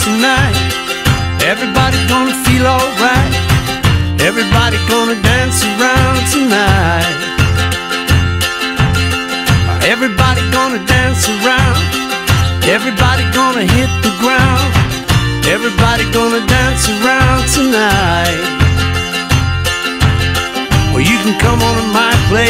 Tonight. Everybody gonna feel alright. Everybody gonna dance around tonight. Everybody gonna dance around. Everybody gonna hit the ground. Everybody gonna dance around tonight. Well, you can come on to my place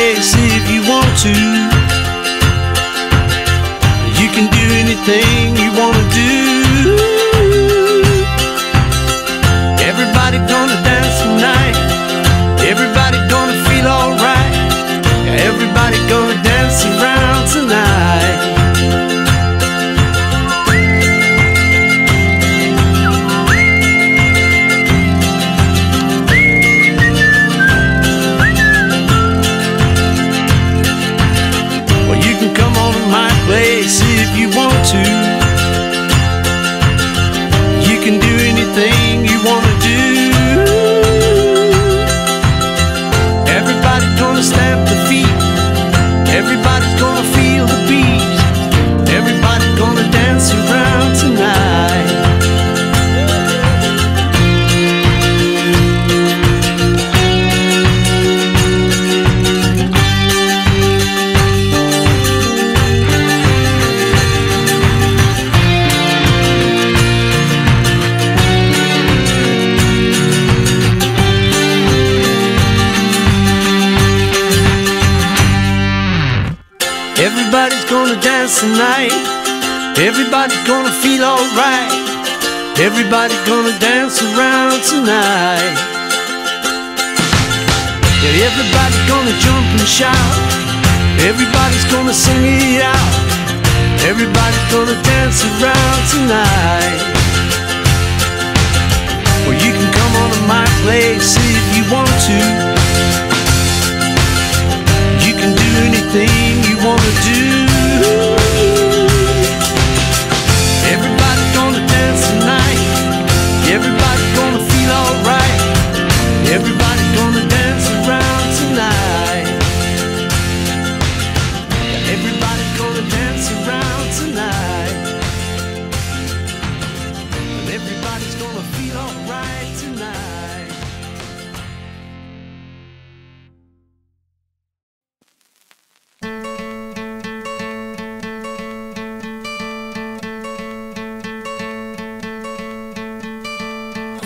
dance tonight. Everybody gonna feel alright. Everybody gonna dance around tonight. Yeah, everybody's gonna jump and shout. Everybody's gonna sing it out. Everybody's gonna dance around tonight. Well, you can come on to my place if you want to. You can do anything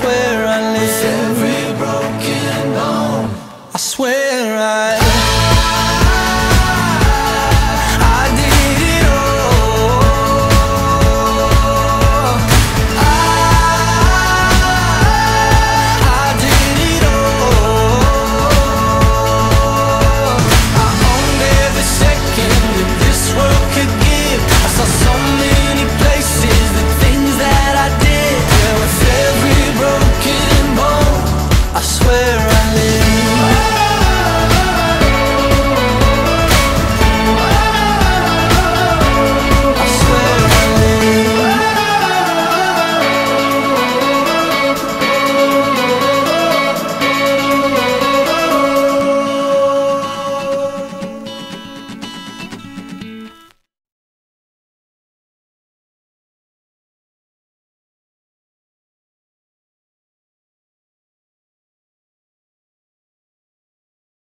swear